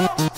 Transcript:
Yeah.